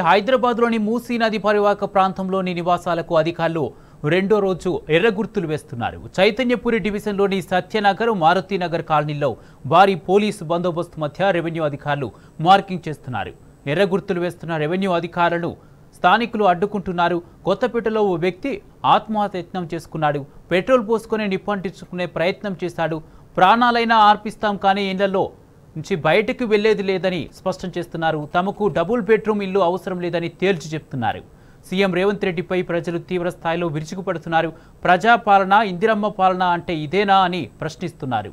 హైదరాబాద్లోని మూసీ నది పరివాహక ప్రాంతంలోని నివాసాలకు అధికారులు రెండో రోజు ఎర్ర గుర్తులు వేస్తున్నారు. చైతన్యపురి డివిజన్లోని సత్యనగర్ మారుతినగర్ కాలనీలో భారీ పోలీసు బందోబస్తు మధ్య రెవెన్యూ అధికారులు మార్కింగ్ చేస్తున్నారు. ఎర్ర గుర్తులు వేస్తున్న రెవెన్యూ అధికారులను స్థానికులు అడ్డుకుంటున్నారు. కొత్తపేటలో ఓ వ్యక్తి ఆత్మహత్యత్నం చేసుకున్నాడు. పెట్రోల్ పోసుకొని నిప్పంటించుకునే ప్రయత్నం చేశాడు. ప్రాణాలైనా ఆర్పిస్తాం కానీ ఇళ్ళలో నుంచి బయటకు వెళ్ళేది లేదని స్పష్టం చేస్తున్నారు. తమకు డబుల్ బెడ్రూమ్ ఇల్లు అవసరం లేదని తేల్చి చెప్తున్నారు. సీఎం రేవంత్ రెడ్డిపై ప్రజలు తీవ్ర స్థాయిలో విరుచుకుపడుతున్నారు. ప్రజాపాలన ఇందిరమ్మ పాలన అంటే ఇదేనా అని ప్రశ్నిస్తున్నారు.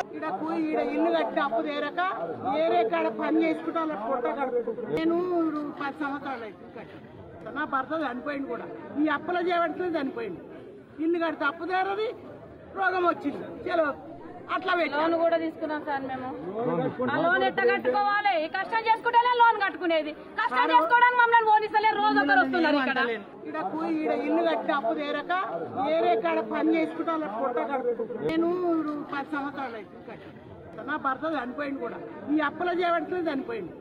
వద్దు ఈడ ఇల్లు కట్టిన అప్పు తీరక వేరే కాడ పని చేసుకుంటా అలా పొట్ట కడుపుకుంటాను నేను పది సంవత్సరాలు అయితే నా భర్త చనిపోయింది కూడా. ఈ అప్పుల చేయబడుతుంది చనిపోయింది ఇల్లు కడితే అప్పు తీరది రోగం వచ్చింది. చలో అట్లా లోన్ కూడా తీసుకున్నాం సార్ మేము. ఆ లోన్ ఎట్ట కట్టుకోవాలి? ఈ కష్టం చేసుకుంటేనే లోన్ కట్టుకునేది. కష్టం చేసుకోవడానికి మమ్మల్ని రోజు ఒకరు వస్తున్నారు ఇక్కడ. ఈడ ఇల్లు కట్టిన అప్పు తీరక ఏరే కాడ పని చేసుకుంటా పొట్ట నేను పది సంవత్సరాలు అయితే కట్టి నా భర్త చనిపోయింది కూడా. ఈ అప్పుల చేయబడుతుంది చనిపోయింది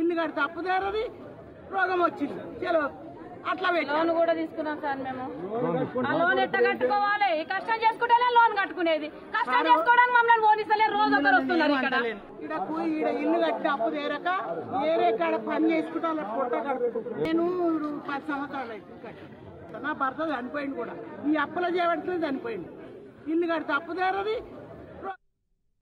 ఇల్లు కడితే అప్పు తీరది రోగం వచ్చింది. చలో అట్లా లోన్ కూడా తీసుకున్నాం సార్ మేము. ఆ లోన్ ఎట్ట కట్టుకోవాలి? ఈ కష్టం చేసుకుంటేనే లోన్ కట్టుకునేది. కష్టం చేసుకోవడానికి మమ్మల్ని పోలీసులే రోజు ఒకరు వస్తున్నారు ఇక్కడ. ఈడ ఇల్లు కట్టిన అప్పు తీరక ఏరే కాడ పని చేసుకుంటా అలా పొట్ట కడుపుకుంటాను నేను పది సంవత్సరాలు అయితే నా భర్త చనిపోయింది కూడా. ఈ అప్పుల చేయబడుతుంది చనిపోయింది. ఇల్లు కడితే అప్పు తీరది